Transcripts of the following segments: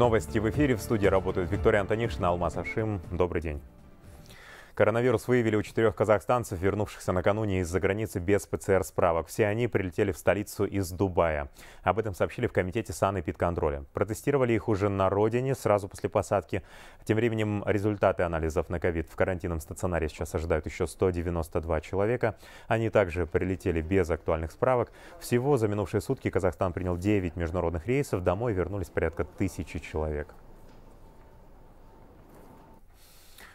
Новости в эфире. В студии работает Виктория Антонишина, Алмаз Ашим. Добрый день. Коронавирус выявили у четырех казахстанцев, вернувшихся накануне из-за границы без ПЦР-справок. Все они прилетели в столицу из Дубая. Об этом сообщили в Комитете санэпидконтроля. Протестировали их уже на родине сразу после посадки. Тем временем результаты анализов на ковид в карантинном стационаре сейчас ожидают еще 192 человека. Они также прилетели без актуальных справок. Всего за минувшие сутки Казахстан принял 9 международных рейсов. Домой вернулись порядка тысячи человек.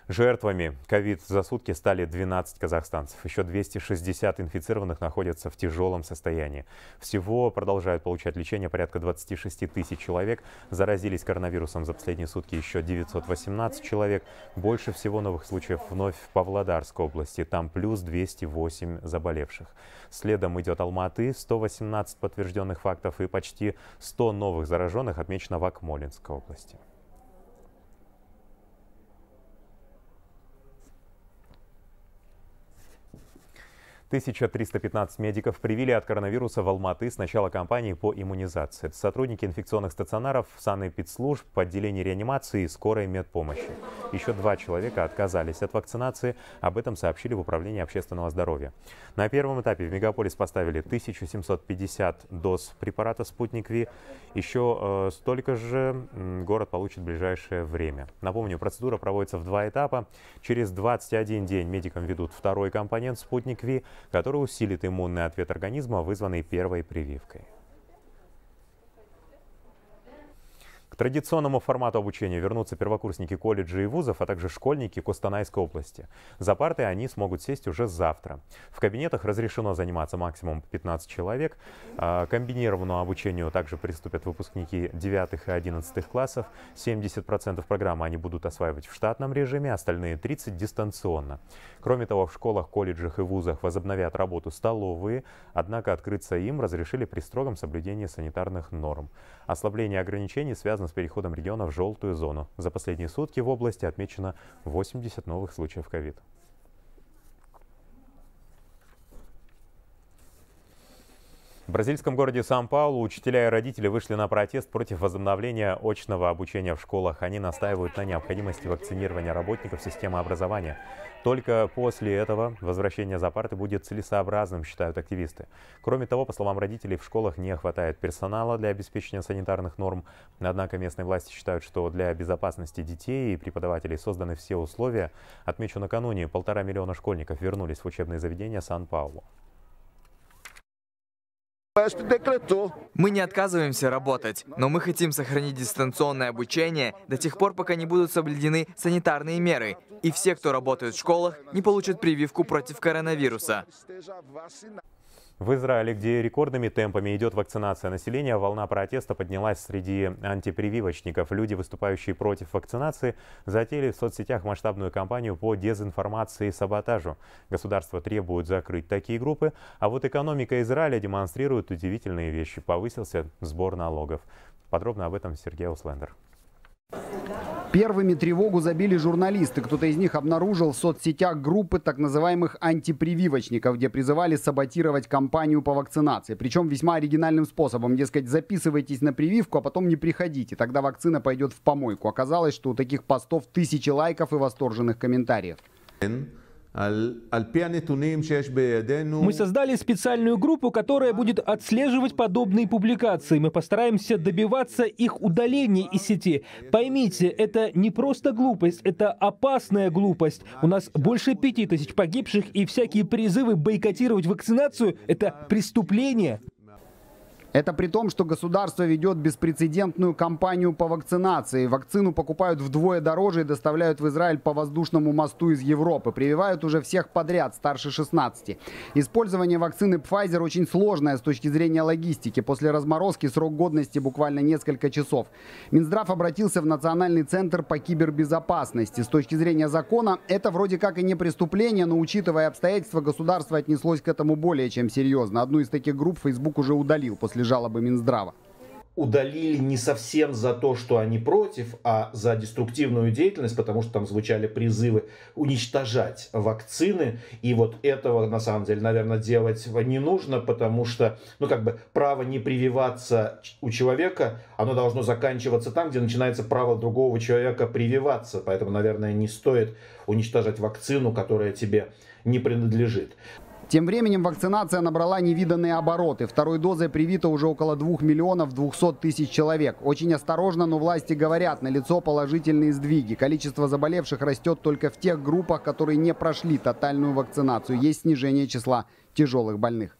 Жертвами ковид за сутки стали 12 казахстанцев. Еще 260 инфицированных находятся в тяжелом состоянии. Всего продолжают получать лечение порядка 26 тысяч человек. Заразились коронавирусом за последние сутки еще 918 человек. Больше всего новых случаев вновь в Павлодарской области. Там плюс 208 заболевших. Следом идет Алматы, 118 подтвержденных фактов и почти 100 новых зараженных отмечено в Акмолинской области. 1315 медиков привили от коронавируса в Алматы с начала кампании по иммунизации. Это сотрудники инфекционных стационаров, санэпидслужб, отделений реанимации и скорой медпомощи. Еще два человека отказались от вакцинации. Об этом сообщили в Управлении общественного здоровья. На первом этапе в мегаполис поставили 1750 доз препарата «Спутник Ви». Еще э, столько же город получит в ближайшее время. Напомню, процедура проводится в два этапа. Через 21 день медикам ведут второй компонент «Спутник Ви», который усилит иммунный ответ организма, вызванный первой прививкой. К традиционному формату обучения вернутся первокурсники колледжей и вузов, а также школьники Костанайской области. За парты они смогут сесть уже завтра. В кабинетах разрешено заниматься максимум 15 человек. А, к комбинированному обучению также приступят выпускники 9 и 11 классов. 70% программы они будут осваивать в штатном режиме, остальные 30 дистанционно. Кроме того, в школах, колледжах и вузах возобновят работу столовые, однако открыться им разрешили при строгом соблюдении санитарных норм. Ослабление ограничений связано с переходом региона в желтую зону. За последние сутки в области отмечено 80 новых случаев ковид. В бразильском городе Сан-Паулу учителя и родители вышли на протест против возобновления очного обучения в школах. Они настаивают на необходимости вакцинирования работников системы образования. Только после этого возвращение за парты будет целесообразным, считают активисты. Кроме того, по словам родителей, в школах не хватает персонала для обеспечения санитарных норм. Однако местные власти считают, что для безопасности детей и преподавателей созданы все условия. Отмечу, накануне полтора миллиона школьников вернулись в учебные заведения Сан-Паулу. Мы не отказываемся работать, но мы хотим сохранить дистанционное обучение до тех пор, пока не будут соблюдены санитарные меры, и все, кто работает в школах, не получат прививку против коронавируса. В Израиле, где рекордными темпами идет вакцинация населения, волна протеста поднялась среди антипрививочников. Люди, выступающие против вакцинации, затеяли в соцсетях масштабную кампанию по дезинформации и саботажу. Государство требует закрыть такие группы, а вот экономика Израиля демонстрирует удивительные вещи. Повысился сбор налогов. Подробно об этом Сергей Услендер. Первыми тревогу забили журналисты. Кто-то из них обнаружил в соцсетях группы так называемых антипрививочников, где призывали саботировать кампанию по вакцинации. Причем весьма оригинальным способом. Дескать, записывайтесь на прививку, а потом не приходите. Тогда вакцина пойдет в помойку. Оказалось, что у таких постов тысячи лайков и восторженных комментариев. Мы создали специальную группу, которая будет отслеживать подобные публикации. Мы постараемся добиваться их удаления из сети. Поймите, это не просто глупость, это опасная глупость. У нас больше пяти тысяч погибших, и всякие призывы бойкотировать вакцинацию – это преступление. Это при том, что государство ведет беспрецедентную кампанию по вакцинации. Вакцину покупают вдвое дороже и доставляют в Израиль по воздушному мосту из Европы. Прививают уже всех подряд, старше 16. Использование вакцины Pfizer очень сложное с точки зрения логистики. После разморозки срок годности буквально несколько часов. Минздрав обратился в Национальный центр по кибербезопасности. С точки зрения закона, это вроде как и не преступление, но учитывая обстоятельства, государство отнеслось к этому более чем серьезно. Одну из таких групп Facebook уже удалил после жалобы Минздрава. удалили не совсем за то, что они против, а за деструктивную деятельность, потому что там звучали призывы уничтожать вакцины. И вот этого, на самом деле, наверное, делать не нужно, потому что, ну, как бы, право не прививаться у человека, оно должно заканчиваться там, где начинается право другого человека прививаться. Поэтому, наверное, не стоит уничтожать вакцину, которая тебе не принадлежит. Тем временем вакцинация набрала невиданные обороты. Второй дозой привито уже около 2 миллионов 200 тысяч человек. Очень осторожно, но власти говорят, на лицо положительные сдвиги. Количество заболевших растет только в тех группах, которые не прошли тотальную вакцинацию. Есть снижение числа тяжелых больных.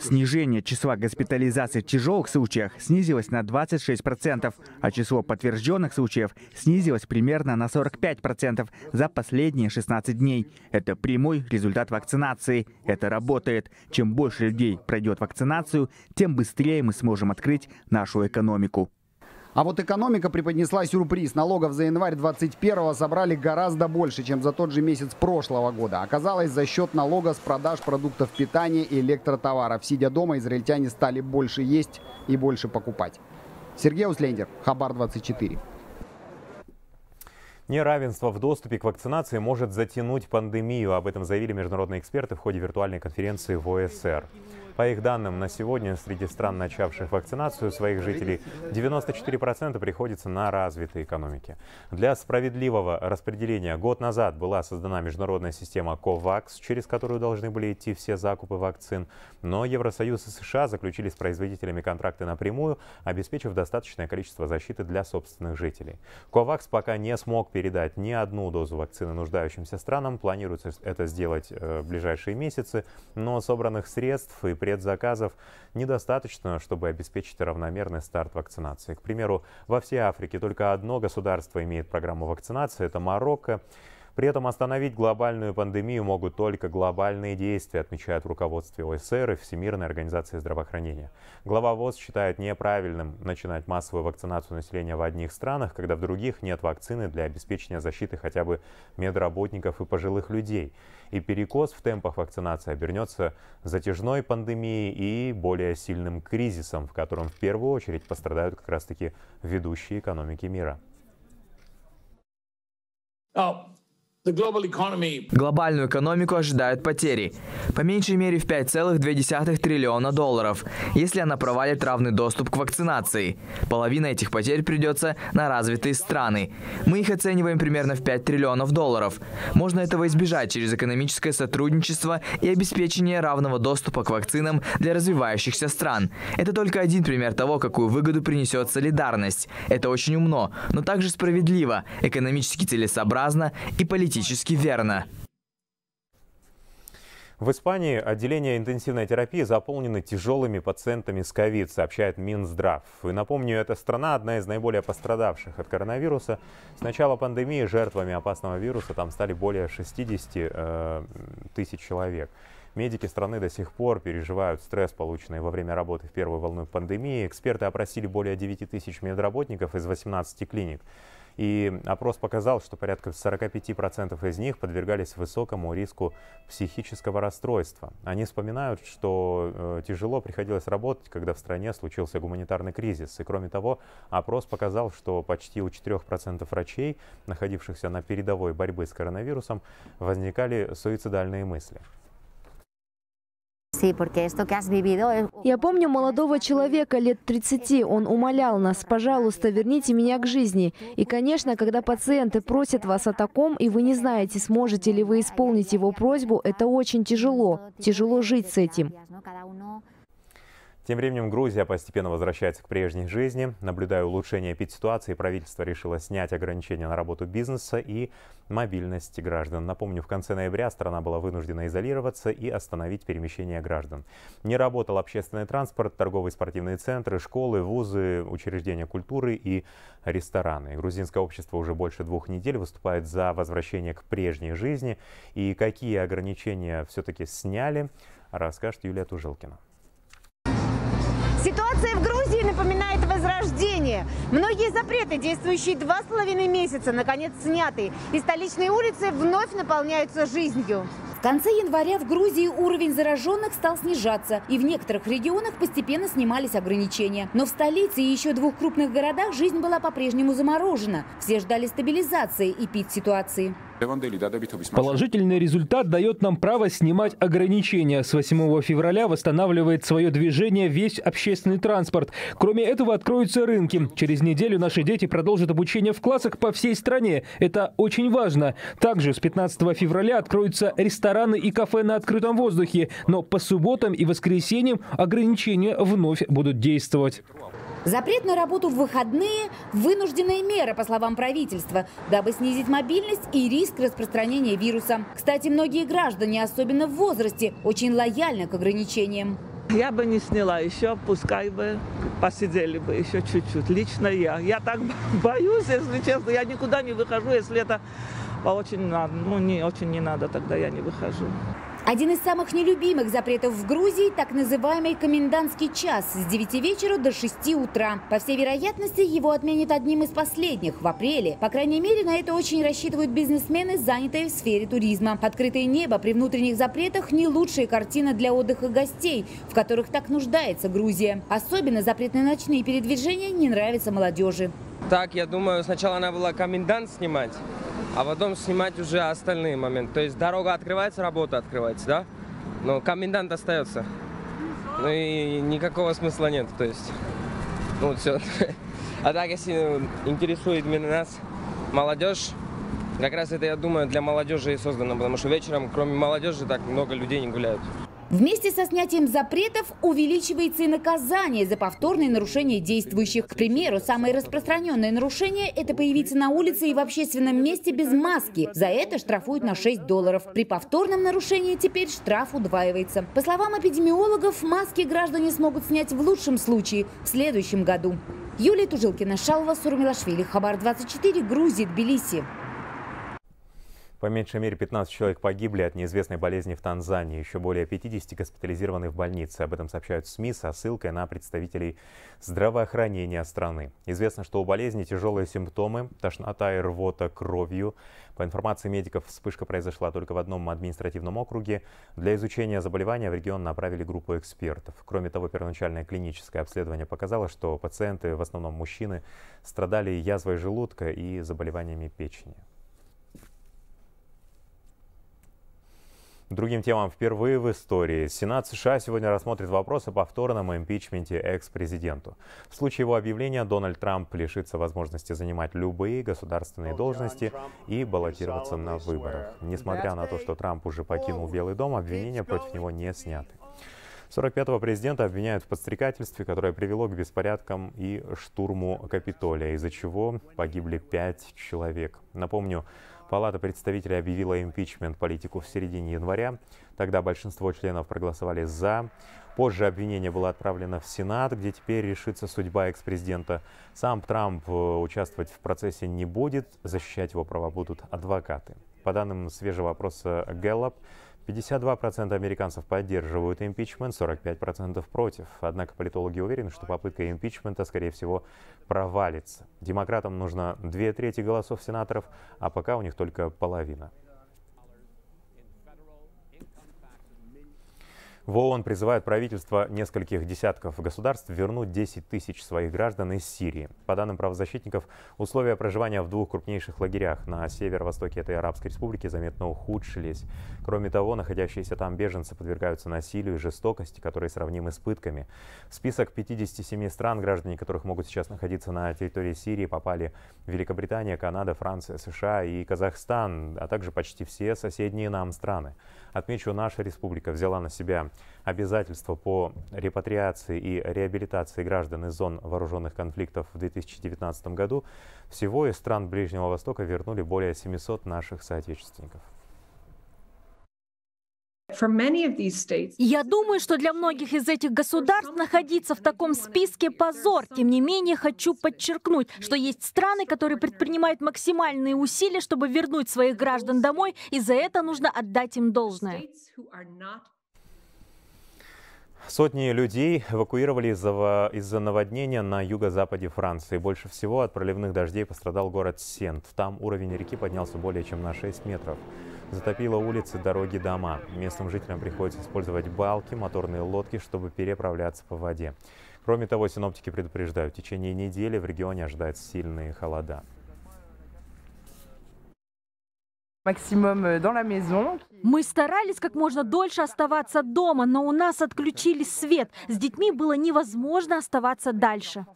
Снижение числа госпитализаций в тяжелых случаях снизилось на 26%, а число подтвержденных случаев снизилось примерно на 45% за последние 16 дней. Это прямой результат вакцинации. Это работает. Чем больше людей пройдет вакцинацию, тем быстрее мы сможем открыть нашу экономику. А вот экономика преподнесла сюрприз. Налогов за январь 2021 собрали гораздо больше, чем за тот же месяц прошлого года. Оказалось, за счет налога с продаж продуктов питания и электротоваров. Сидя дома, израильтяне стали больше есть и больше покупать. Сергей Услендер, Хабар 24. Неравенство в доступе к вакцинации может затянуть пандемию. Об этом заявили международные эксперты в ходе виртуальной конференции в ОСР. По их данным, на сегодня среди стран, начавших вакцинацию своих жителей, 94% приходится на развитые экономики. Для справедливого распределения год назад была создана международная система COVAX, через которую должны были идти все закупы вакцин. Но Евросоюз и США заключили с производителями контракты напрямую, обеспечив достаточное количество защиты для собственных жителей. COVAX пока не смог передать ни одну дозу вакцины нуждающимся странам. Планируется это сделать э, в ближайшие месяцы, но собранных средств и предзаказов недостаточно, чтобы обеспечить равномерный старт вакцинации. К примеру, во всей Африке только одно государство имеет программу вакцинации, это Марокко. При этом остановить глобальную пандемию могут только глобальные действия, отмечают в руководстве ОСР и Всемирной организации здравоохранения. Глава ВОЗ считает неправильным начинать массовую вакцинацию населения в одних странах, когда в других нет вакцины для обеспечения защиты хотя бы медработников и пожилых людей. И перекос в темпах вакцинации обернется затяжной пандемией и более сильным кризисом, в котором в первую очередь пострадают как раз-таки ведущие экономики мира. Oh. Глобальную экономику ожидают потери. По меньшей мере в 5,2 триллиона долларов, если она провалит равный доступ к вакцинации. Половина этих потерь придется на развитые страны. Мы их оцениваем примерно в 5 триллионов долларов. Можно этого избежать через экономическое сотрудничество и обеспечение равного доступа к вакцинам для развивающихся стран. Это только один пример того, какую выгоду принесет солидарность. Это очень умно, но также справедливо, экономически целесообразно и политически политически верно. В Испании отделения интенсивной терапии заполнены тяжелыми пациентами с ковид, сообщает Минздрав. И напомню, эта страна одна из наиболее пострадавших от коронавируса. С начала пандемии жертвами опасного вируса там стали более 60 э, тысяч человек. Медики страны до сих пор переживают стресс, полученный во время работы в первую волну пандемии. Эксперты опросили более 9 тысяч медработников из 18 клиник. И опрос показал, что порядка 45% из них подвергались высокому риску психического расстройства. Они вспоминают, что э, тяжело приходилось работать, когда в стране случился гуманитарный кризис. И кроме того, опрос показал, что почти у 4% врачей, находившихся на передовой борьбы с коронавирусом, возникали суицидальные мысли. Я помню молодого человека лет 30. Он умолял нас, пожалуйста, верните меня к жизни. И, конечно, когда пациенты просят вас о таком, и вы не знаете, сможете ли вы исполнить его просьбу, это очень тяжело. Тяжело жить с этим. Тем временем Грузия постепенно возвращается к прежней жизни. Наблюдая улучшение эпидситуации, правительство решило снять ограничения на работу бизнеса и мобильность граждан. Напомню, в конце ноября страна была вынуждена изолироваться и остановить перемещение граждан. Не работал общественный транспорт, торговые спортивные центры, школы, вузы, учреждения культуры и рестораны. Грузинское общество уже больше двух недель выступает за возвращение к прежней жизни. И какие ограничения все-таки сняли, расскажет Юлия Тужилкина. Ситуация в Грузии напоминает возрождение. Многие запреты, действующие два с половиной месяца, наконец сняты. И столичные улицы вновь наполняются жизнью. В конце января в Грузии уровень зараженных стал снижаться, и в некоторых регионах постепенно снимались ограничения. Но в столице и еще двух крупных городах жизнь была по-прежнему заморожена. Все ждали стабилизации и пик ситуации. Положительный результат дает нам право снимать ограничения. С 8 февраля восстанавливает свое движение весь общественный транспорт. Кроме этого, откроются рынки. Через неделю наши дети продолжат обучение в классах по всей стране. Это очень важно. Также с 15 февраля откроются рестораны и кафе на открытом воздухе. Но по субботам и воскресеньям ограничения вновь будут действовать. Запрет на работу в выходные – вынужденная мера, по словам правительства, дабы снизить мобильность и риск распространения вируса. Кстати, многие граждане, особенно в возрасте, очень лояльны к ограничениям. Я бы не сняла еще, пускай бы посидели бы еще чуть-чуть. Лично я. Я так боюсь, если честно. Я никуда не выхожу, если это очень надо. Ну, не очень не надо, тогда я не выхожу. Один из самых нелюбимых запретов в Грузии – так называемый комендантский час с 9 вечера до 6 утра. По всей вероятности, его отменят одним из последних в апреле. По крайней мере, на это очень рассчитывают бизнесмены, занятые в сфере туризма. Открытое небо при внутренних запретах – не лучшая картина для отдыха гостей, в которых так нуждается Грузия. Особенно запрет на ночные передвижения не нравится молодежи. Так, я думаю, сначала надо было комендант снимать, а потом снимать уже остальные моменты. То есть дорога открывается, работа открывается, да? Но комендант остается. Ну и никакого смысла нет, то есть, ну все. А так, если интересует именно нас молодежь, как раз это, я думаю, для молодежи и создано, потому что вечером, кроме молодежи, так много людей не гуляют. Вместе со снятием запретов увеличивается и наказание за повторные нарушения действующих. К примеру, самое распространенное нарушение – это появиться на улице и в общественном месте без маски. За это штрафуют на 6 долларов. При повторном нарушении теперь штраф удваивается. По словам эпидемиологов, маски граждане смогут снять в лучшем случае в следующем году. Юлия Тужилкина, Шалва Сурмилашвили, Хабар 24, Грузия, Тбилиси. По меньшей мере 15 человек погибли от неизвестной болезни в Танзании. Еще более 50 госпитализированы в больнице. Об этом сообщают СМИ со ссылкой на представителей здравоохранения страны. Известно, что у болезни тяжелые симптомы, тошнота и рвота кровью. По информации медиков, вспышка произошла только в одном административном округе. Для изучения заболевания в регион направили группу экспертов. Кроме того, первоначальное клиническое обследование показало, что пациенты, в основном мужчины, страдали язвой желудка и заболеваниями печени. Другим темам впервые в истории. Сенат США сегодня рассмотрит вопрос о повторном импичменте экс-президенту. В случае его объявления Дональд Трамп лишится возможности занимать любые государственные должности и баллотироваться на выборах. Несмотря на то, что Трамп уже покинул Белый дом, обвинения против него не сняты. 45-го президента обвиняют в подстрекательстве, которое привело к беспорядкам и штурму Капитолия, из-за чего погибли пять человек. Напомню, Палата представителей объявила импичмент политику в середине января. Тогда большинство членов проголосовали «за». Позже обвинение было отправлено в Сенат, где теперь решится судьба экс-президента. Сам Трамп э, участвовать в процессе не будет, защищать его права будут адвокаты. По данным свежего опроса Gallup, 52% американцев поддерживают импичмент, 45% против. Однако политологи уверены, что попытка импичмента, скорее всего, провалится. Демократам нужно две трети голосов сенаторов, а пока у них только половина. В ООН призывают правительство нескольких десятков государств вернуть 10 тысяч своих граждан из Сирии. По данным правозащитников, условия проживания в двух крупнейших лагерях на северо-востоке этой арабской республики заметно ухудшились. Кроме того, находящиеся там беженцы подвергаются насилию и жестокости, которые сравнимы с пытками. В список 57 стран, граждане которых могут сейчас находиться на территории Сирии, попали Великобритания, Канада, Франция, США и Казахстан, а также почти все соседние нам страны. Отмечу, наша республика взяла на себя обязательства по репатриации и реабилитации граждан из зон вооруженных конфликтов в 2019 году. Всего из стран Ближнего Востока вернули более 700 наших соотечественников. Я думаю, что для многих из этих государств находиться в таком списке позор. Тем не менее, хочу подчеркнуть, что есть страны, которые предпринимают максимальные усилия, чтобы вернуть своих граждан домой, и за это нужно отдать им должное. Сотни людей эвакуировали из-за из наводнения на юго-западе Франции. Больше всего от проливных дождей пострадал город Сент. Там уровень реки поднялся более чем на 6 метров. затопило улицы, дороги, дома. Местным жителям приходится использовать балки, моторные лодки, чтобы переправляться по воде. Кроме того, синоптики предупреждают, в течение недели в регионе ожидаются сильные холода. Euh, Мы старались как можно дольше оставаться дома, но у нас отключили свет. С детьми было невозможно оставаться дальше.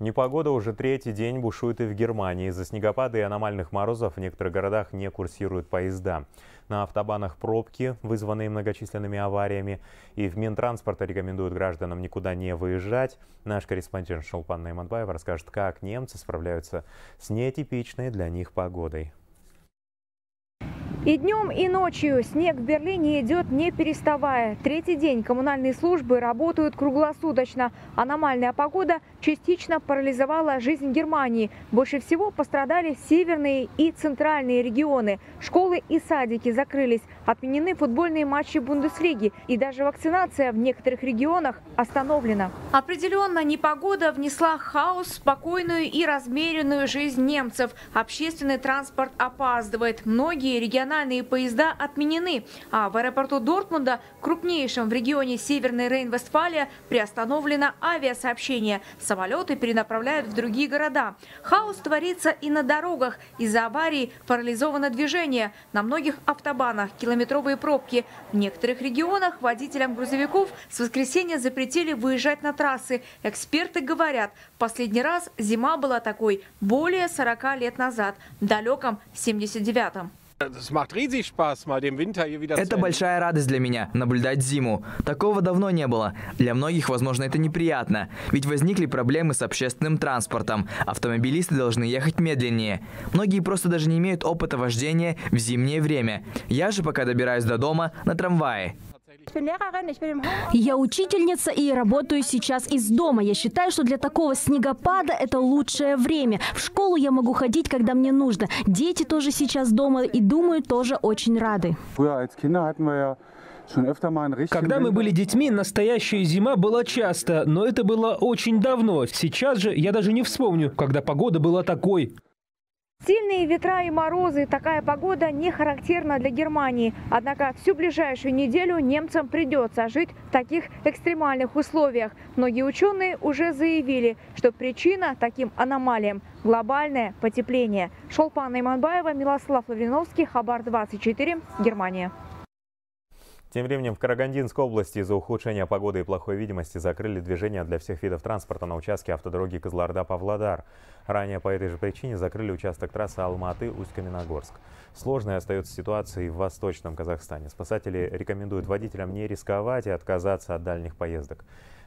Непогода уже третий день бушует и в Германии. Из-за снегопада и аномальных морозов в некоторых городах не курсируют поезда. На автобанах пробки, вызванные многочисленными авариями. И в Минтранспорта рекомендуют гражданам никуда не выезжать. Наш корреспондент Шолпан Найманбаева расскажет, как немцы справляются с нетипичной для них погодой. И днем, и ночью снег в Берлине идет не переставая. Третий день коммунальные службы работают круглосуточно. Аномальная погода частично парализовала жизнь Германии. Больше всего пострадали северные и центральные регионы. Школы и садики закрылись. Отменены футбольные матчи Бундеслиги. И даже вакцинация в некоторых регионах остановлена. Определенно, непогода внесла хаос в спокойную и размеренную жизнь немцев. Общественный транспорт опаздывает. Многие региональные поезда отменены, а в аэропорту Дортмунда, крупнейшем в регионе Северной Рейн-Вестфалия, приостановлено авиасообщение. Самолеты перенаправляют в другие города. Хаос творится и на дорогах. Из-за аварий парализовано движение. На многих автобанах километровые пробки. В некоторых регионах водителям грузовиков с воскресенья запретили выезжать на трассы. Эксперты говорят, последний раз зима была такой более 40 лет назад, в далеком 79-м. Это большая радость для меня – наблюдать зиму. Такого давно не было. Для многих, возможно, это неприятно. Ведь возникли проблемы с общественным транспортом. Автомобилисты должны ехать медленнее. Многие просто даже не имеют опыта вождения в зимнее время. Я же пока добираюсь до дома на трамвае. Я учительница и работаю сейчас из дома. Я считаю, что для такого снегопада это лучшее время. В школу я могу ходить, когда мне нужно. Дети тоже сейчас дома и, думаю, тоже очень рады. Когда мы были детьми, настоящая зима была часто, но это было очень давно. Сейчас же я даже не вспомню, когда погода была такой. Сильные ветра и морозы. Такая погода не характерна для Германии. Однако всю ближайшую неделю немцам придется жить в таких экстремальных условиях. Многие ученые уже заявили, что причина таким аномалиям – глобальное потепление. Шолпан Иманбаева, Милослав Лавриновский, Хабар 24, Германия. Тем временем в Карагандинской области из-за ухудшения погоды и плохой видимости закрыли движение для всех видов транспорта на участке автодороги Козларда-Павлодар. Ранее по этой же причине закрыли участок трассы Алматы-Усть-Каменогорск. Сложной остается ситуация и в Восточном Казахстане. Спасатели рекомендуют водителям не рисковать и отказаться от дальних поездок.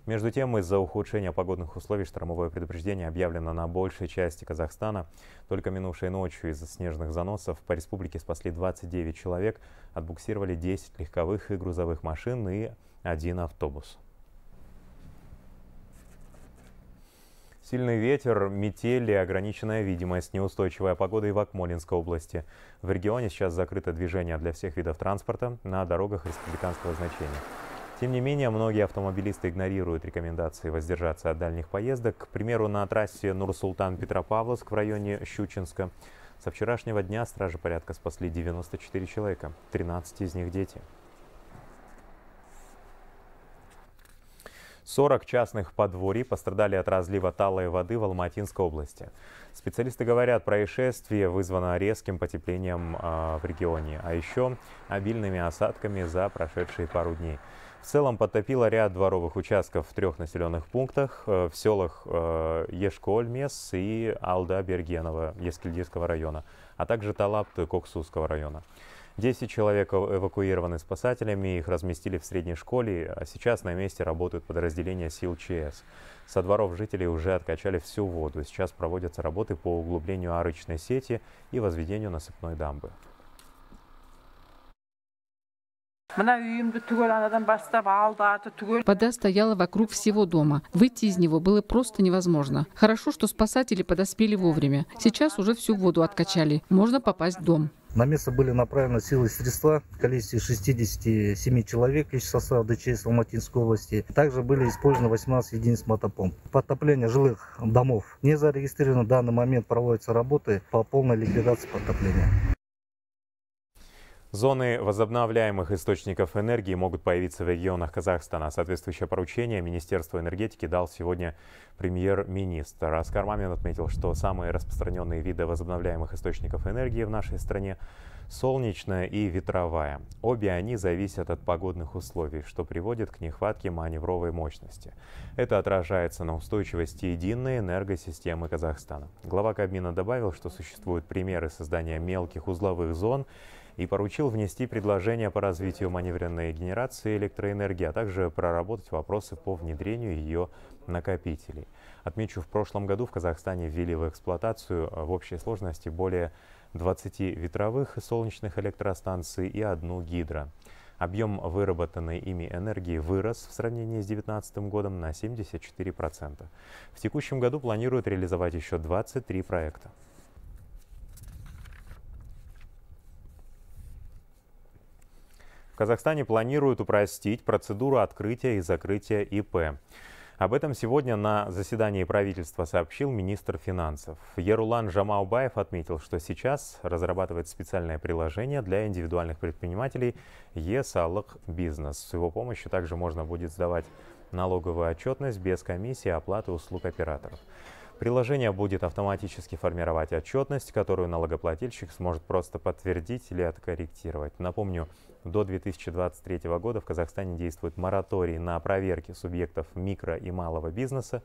Между тем, из-за ухудшения погодных условий штормовое предупреждение объявлено на большей части Казахстана. Только минувшей ночью из-за снежных заносов по республике спасли 29 человек, отбуксировали 10 легковых и грузовых машин и один автобус. Сильный ветер, метели, ограниченная видимость, неустойчивая погода и в Акмолинской области. В регионе сейчас закрыто движение для всех видов транспорта на дорогах республиканского значения. Тем не менее, многие автомобилисты игнорируют рекомендации воздержаться от дальних поездок. К примеру, на трассе Нур-Султан-Петропавловск в районе Щучинска со вчерашнего дня стражи порядка спасли 94 человека, 13 из них дети. 40 частных подворий пострадали от разлива талой воды в Алматинской области. Специалисты говорят, происшествие вызвано резким потеплением э, в регионе, а еще обильными осадками за прошедшие пару дней. В целом подтопило ряд дворовых участков в трех населенных пунктах э, в селах э, Ешкольмес и Алда-Бергенова Ескельдирского района, а также Талапты Коксусского района. 10 человек эвакуированы спасателями, их разместили в средней школе, а сейчас на месте работают подразделения сил ЧС. Со дворов жителей уже откачали всю воду. Сейчас проводятся работы по углублению арочной сети и возведению насыпной дамбы. Вода стояла вокруг всего дома. Выйти из него было просто невозможно. Хорошо, что спасатели подоспели вовремя. Сейчас уже всю воду откачали. Можно попасть в дом. На место были направлены силы и средства в количестве 67 человек из состава ДЧС Алматинской области. Также были использованы 18 единиц мотопомп. Подтопление жилых домов не зарегистрировано. В данный момент проводятся работы по полной ликвидации подтопления. Зоны возобновляемых источников энергии могут появиться в регионах Казахстана. Соответствующее поручение Министерство энергетики дал сегодня премьер-министр. Аскар Мамин отметил, что самые распространенные виды возобновляемых источников энергии в нашей стране – солнечная и ветровая. Обе они зависят от погодных условий, что приводит к нехватке маневровой мощности. Это отражается на устойчивости единой энергосистемы Казахстана. Глава Кабмина добавил, что существуют примеры создания мелких узловых зон – и поручил внести предложения по развитию маневренной генерации электроэнергии, а также проработать вопросы по внедрению ее накопителей. Отмечу, в прошлом году в Казахстане ввели в эксплуатацию в общей сложности более 20 ветровых и солнечных электростанций и одну гидро. Объем выработанной ими энергии вырос в сравнении с 2019 годом на 74%. В текущем году планируют реализовать еще 23 проекта. Казахстане планируют упростить процедуру открытия и закрытия ИП. Об этом сегодня на заседании правительства сообщил министр финансов. Ерулан Жамаубаев отметил, что сейчас разрабатывает специальное приложение для индивидуальных предпринимателей «Е-Салых Бизнес». С его помощью также можно будет сдавать налоговую отчетность без комиссии оплаты услуг операторов. Приложение будет автоматически формировать отчетность, которую налогоплательщик сможет просто подтвердить или откорректировать. Напомню, до 2023 года в Казахстане действует мораторий на проверки субъектов микро и малого бизнеса.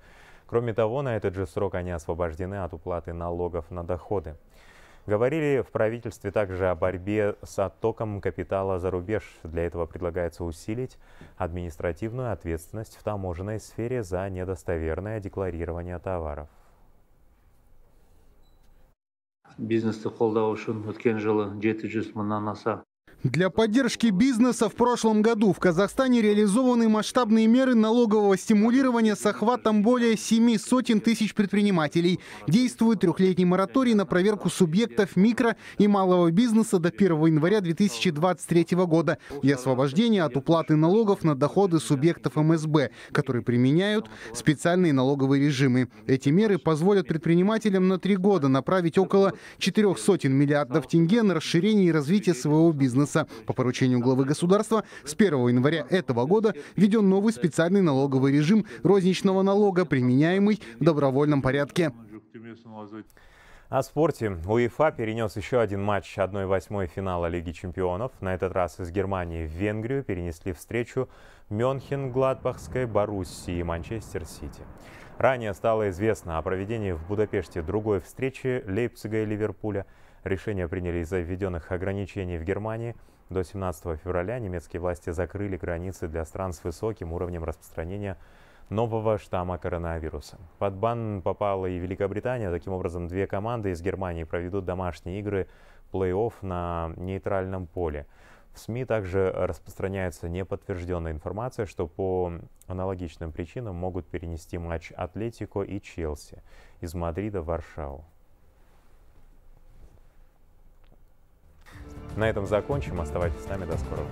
Кроме того, на этот же срок они освобождены от уплаты налогов на доходы. Говорили в правительстве также о борьбе с оттоком капитала за рубеж. Для этого предлагается усилить административную ответственность в таможенной сфере за недостоверное декларирование товаров. бизнесті қолдау үшін өткен жылы 700 мыңнан аса для поддержки бизнеса в прошлом году в Казахстане реализованы масштабные меры налогового стимулирования с охватом более семи сотен тысяч предпринимателей. Действует трехлетний мораторий на проверку субъектов микро и малого бизнеса до 1 января 2023 года и освобождение от уплаты налогов на доходы субъектов МСБ, которые применяют специальные налоговые режимы. Эти меры позволят предпринимателям на три года направить около четырех сотен миллиардов тенге на расширение и развитие своего бизнеса бизнеса. По поручению главы государства с 1 января этого года введен новый специальный налоговый режим розничного налога, применяемый в добровольном порядке. О спорте. УЕФА перенес еще один матч 1-8 финала Лиги чемпионов. На этот раз из Германии в Венгрию перенесли встречу Мюнхен-Гладбахской Боруссии и Манчестер-Сити. Ранее стало известно о проведении в Будапеште другой встречи Лейпцига и Ливерпуля – Решение приняли из-за введенных ограничений в Германии. До 17 февраля немецкие власти закрыли границы для стран с высоким уровнем распространения нового штамма коронавируса. Под бан попала и Великобритания. Таким образом, две команды из Германии проведут домашние игры плей-офф на нейтральном поле. В СМИ также распространяется неподтвержденная информация, что по аналогичным причинам могут перенести матч Атлетико и Челси из Мадрида в Варшаву. На этом закончим. Оставайтесь с нами. До скорого.